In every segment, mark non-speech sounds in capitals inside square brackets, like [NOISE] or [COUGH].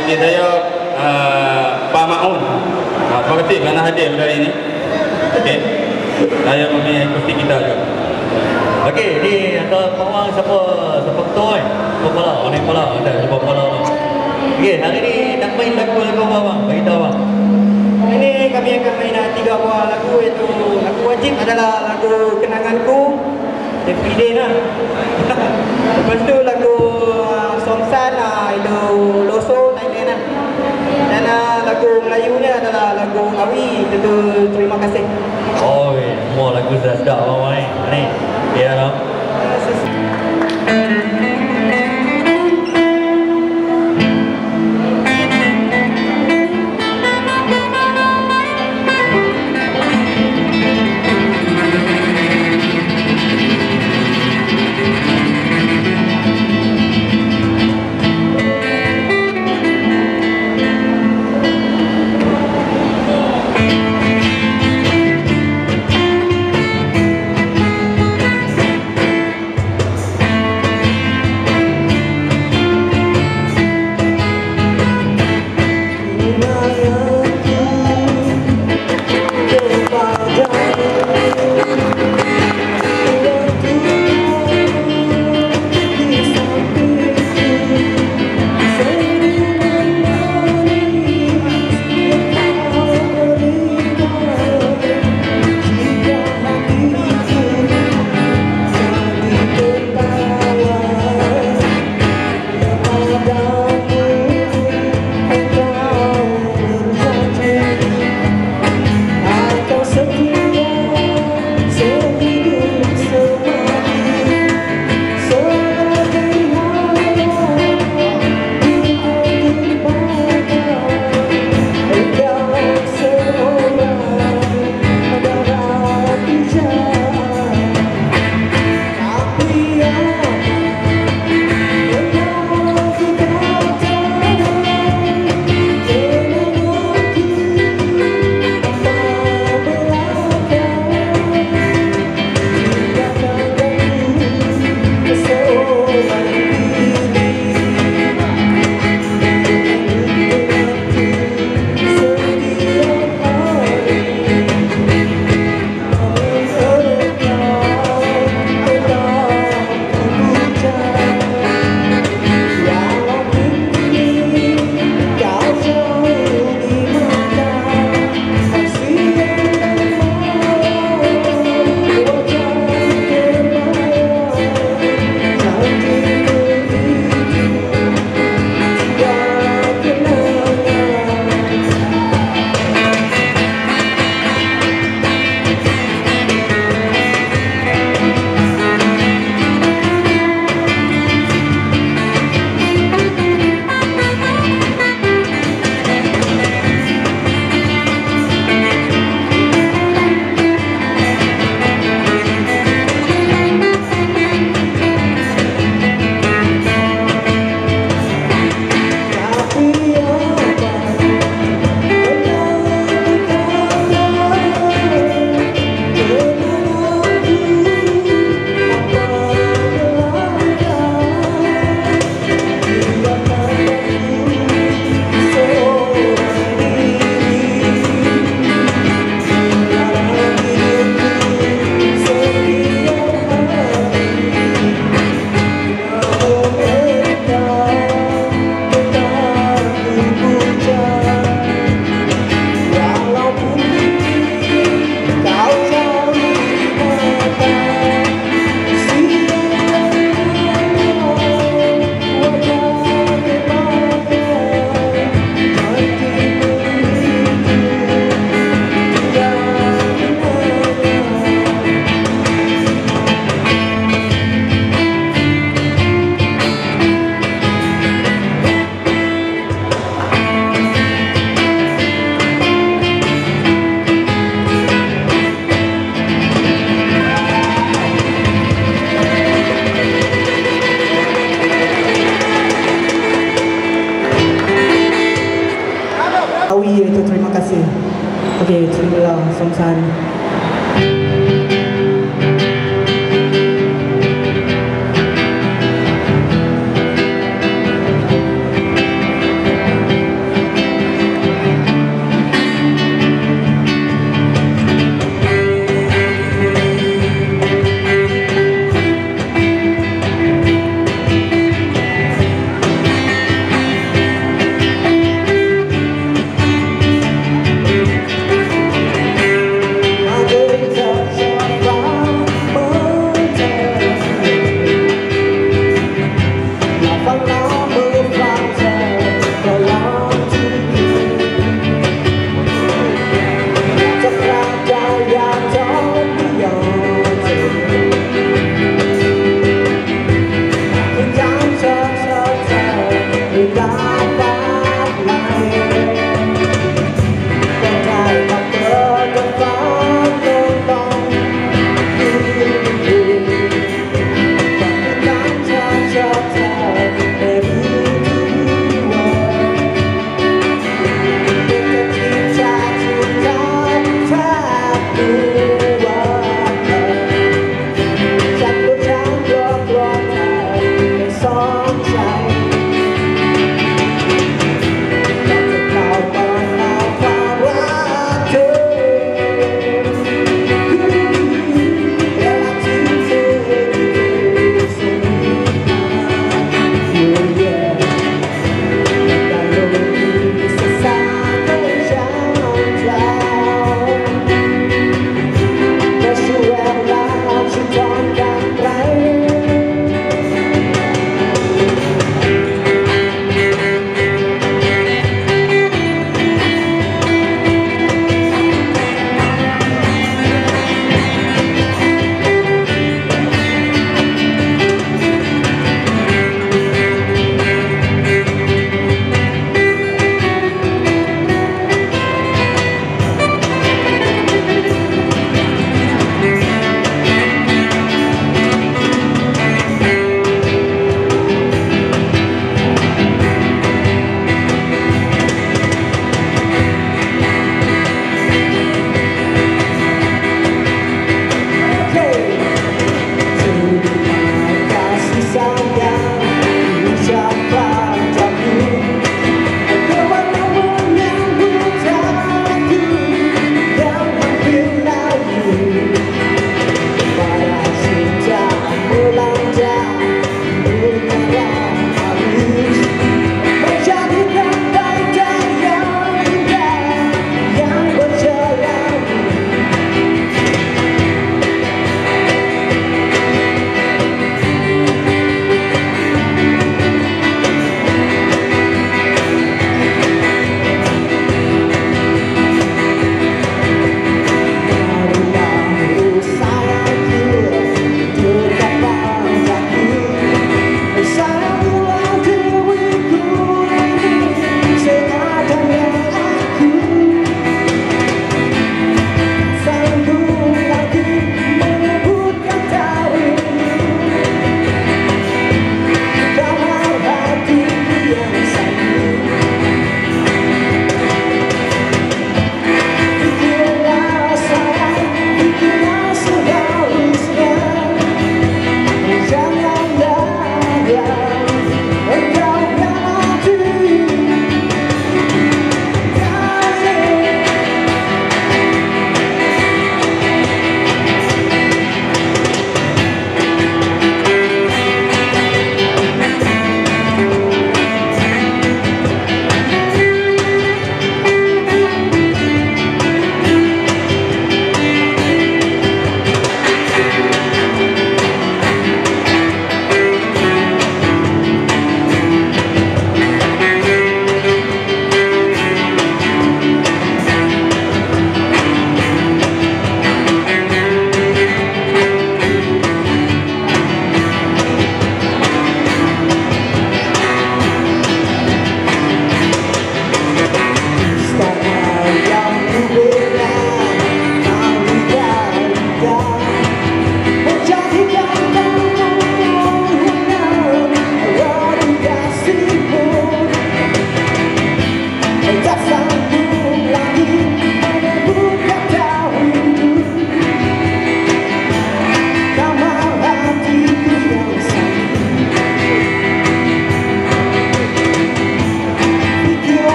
panggil saya uh, Pak Ma'un. Uh, terima kasih kerana hadir pada hari ini. Okey. Saya mempunyai akustik kita juga. Okey, ni antara pawang siapa siapa ketua ni? Siapa kepala? Orang ni kepala. Ada siapa tu. Okey, hari ni nak main lagu-lagu apa bang? Beritahu bang. Ini kami akan main tiga buah lagu iaitu lagu wajib adalah lagu Kenanganku Happy Day lah [LAUGHS] Lepas tu lagu uh, Somsan uh, itu Loso Uh, lagu Melayu ni adalah lagu Awi itu Terima Kasih Oh, semua lagu sedap-sedap abang main. Ni, ya bang.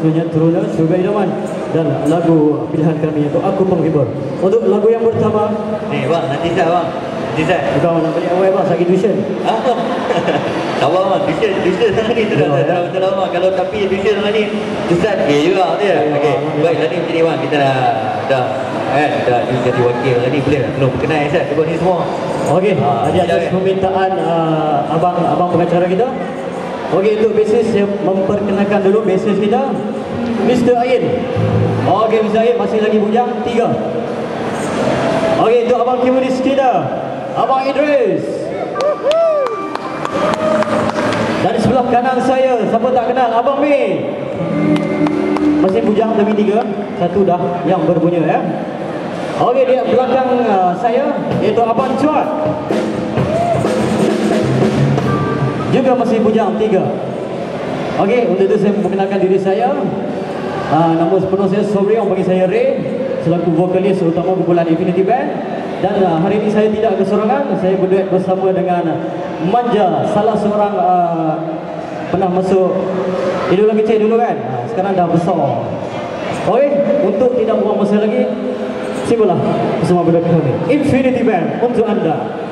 Seterusnya Teruna Syurga Idaman dan lagu pilihan kami iaitu Aku Penghibur. Untuk lagu yang pertama, ni bang nanti saya bang. Nanti saya kita nak balik awal bang, sakit tuition. [LAUGHS] apa Sabar bang, tuition, tuition sana ni. Dah dah betul lama Kalau tapi tuition sana ni Susah okey juga dia Okey, ya. baik tadi macam ni bang. Kita dah Dah Kan, dah jadi wakil tadi Boleh tak? Belum kenal Aisyah Cuba ni semua. Okey, Ah, ada atas silakan. permintaan uh, abang abang pengacara kita. Okey, untuk basis saya memperkenalkan dulu basis kita. Mr. Ain. Okey, Mr. Ain masih lagi bujang tiga. Okey, untuk abang keyboardist kita. Abang Idris. Dan di sebelah kanan saya, siapa tak kenal? Abang Mi. Masih bujang tapi tiga. Satu dah yang berpunya ya. Okey, di belakang uh, saya iaitu Abang Cuat. Juga masih bujang tiga. Okey, untuk itu saya memperkenalkan diri saya. Uh, nama sepenuh saya Sobri, orang panggil saya Ray selaku vokalis utama kumpulan Infinity Band. Dan uh, hari ini saya tidak kesorangan, saya berduet bersama dengan Manja, salah seorang uh, pernah masuk idola kecil dulu kan. Sekarang dah besar. Okey, untuk tidak buang masa lagi, simalah bersama berduet kami. Infinity Band untuk anda.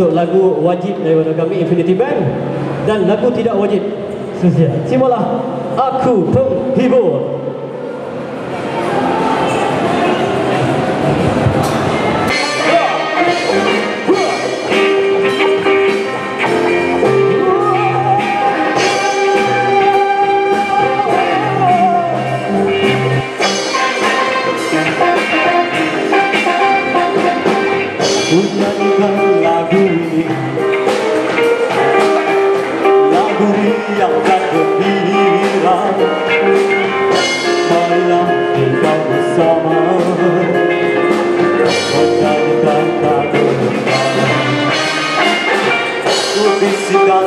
untuk lagu wajib daripada kami Infinity Band dan lagu tidak wajib Susia. Simulah aku penghibur. Good night. duri La duri yang jatuh di hilang Malam kita bersama Menyanyikan kata bersama Ku disita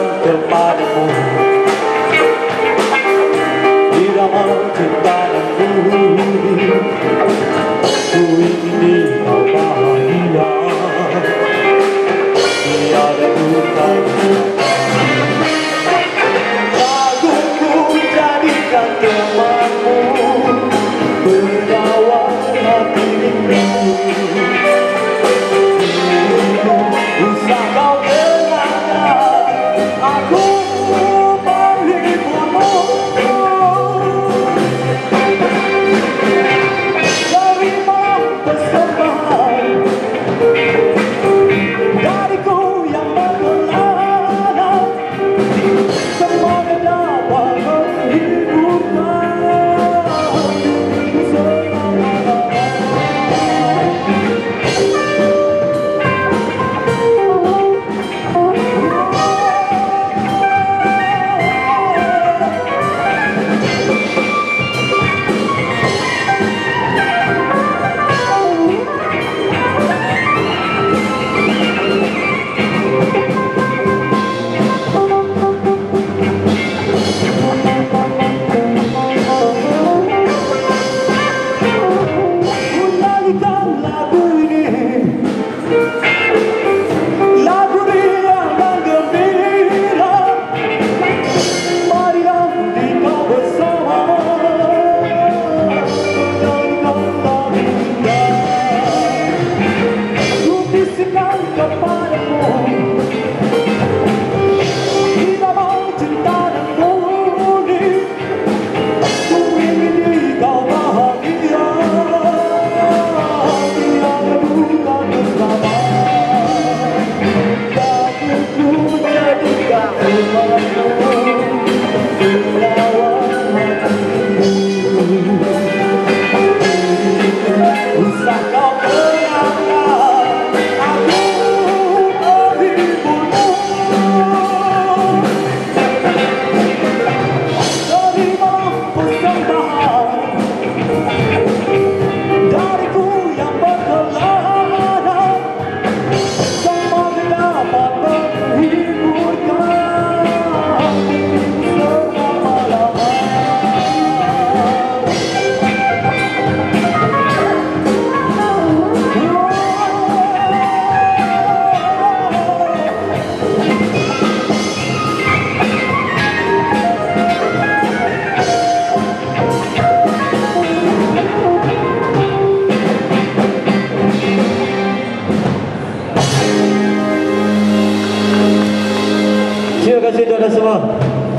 kasih kepada semua.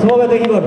Semoga terhibur.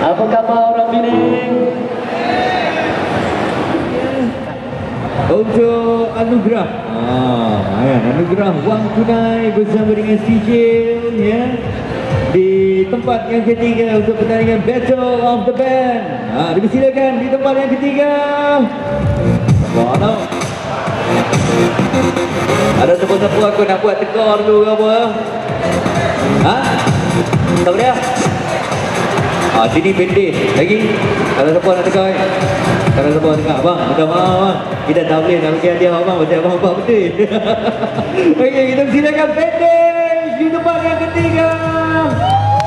Apa? Khabar orang Pening? Untuk anugerah. Ah, ayan, Anugerah wang tunai bersama dengan Sijil ya, Di tempat yang ketiga untuk pertandingan Battle of the Band. Ah, Dipersilakan di tempat yang ketiga Ada siapa-siapa aku nak buat tekor tu ke apa? Ha? Tak boleh ah? Ah, sini pendek lagi. Kalau siapa nak tekan. Kalau siapa nak tekan, bang, minta maaf bang. Kita tak boleh nak bagi hadiah abang pasal abang buat betul. [LAUGHS] Okey, kita silakan pendek di tempat yang ketiga.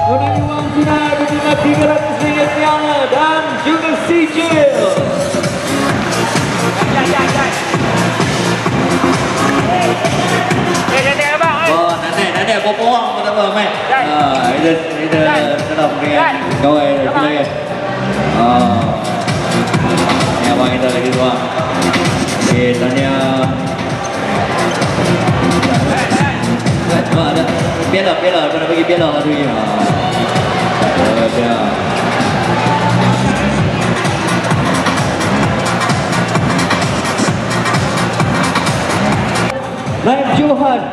Menangi wang tunai berjumlah 300 ringgit piala dan juga sijil. Oh, nenek, nenek, bawa orang pun tak apa, Mat. Ah, kita, kita tetap dengan kawan, silakan. Ah, ni abang kita lagi dua. Okay, tanya. Ah, ada. Piala, piala, kau nak bagi piala satu lagi. Ah. Piala. Naib Johan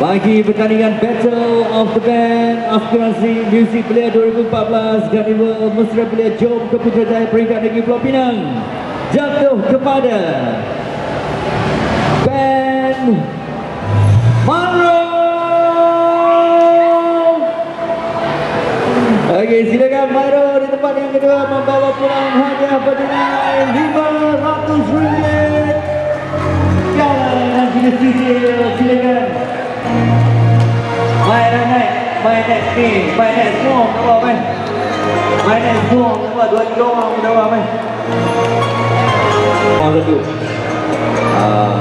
bagi pertandingan Battle of the Band Aspirasi Music Player 2014 dan Ibu Mesra Player Jom ke Putrajaya peringkat negeri Pulau Pinang. Jatuh kepada Band Monroe. Okey, silakan Maro di tempat yang kedua membawa pulang hadiah bernilai RM500 Jangan sila sijil, silakan. Main naik, main naik ni, main naik semua bawah main. Main naik semua bawah, dua tiga orang ke bawah main. Orang satu. Ah.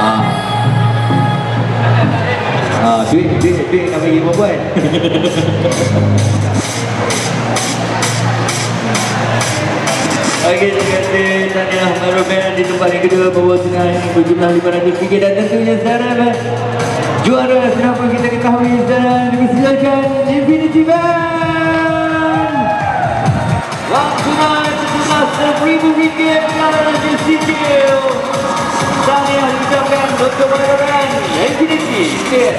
Ah. Ah, duit, duit, duit nak bagi perempuan. Terima kasih Tahniah Maro Band di tempat yang kedua Bawa tunai berjumlah RM500 dan tentunya saudara Juara kenapa kita ketahui saudara Dipersilakan Infinity Band Wang tunai sejumlah RM1,000 Dalam Raja Sijil Tahniah diucapkan untuk Maro Band Infinity Band